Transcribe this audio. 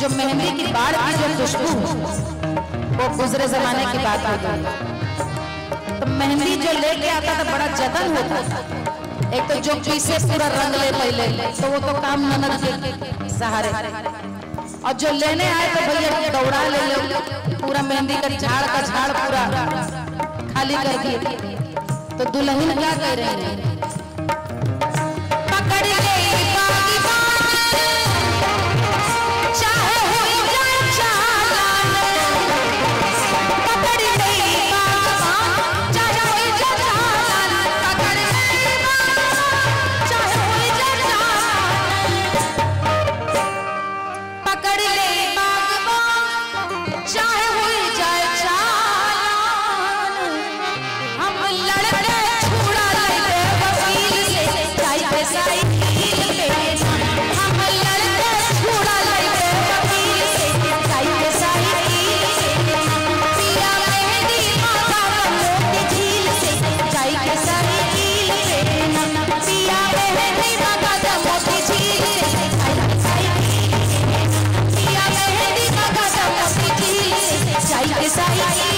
जो मेहंदी की बाढ़ की जो खुशबू वो गुजरे जमाने की बात हो गई। तो मेहंदी जो लेके आता था, बड़ा जतन होता था। एक तो जो पीछे पूरा रंग ले पहले तो वो तो काम के सहारे। और जो लेने आए तो भैया दौड़ा ले लो, पूरा मेहंदी का झाड़ का झाड़ पूरा खाली कर दिए। तो दुल्हन क्या कह रहे हैं? Ay, ay, ay.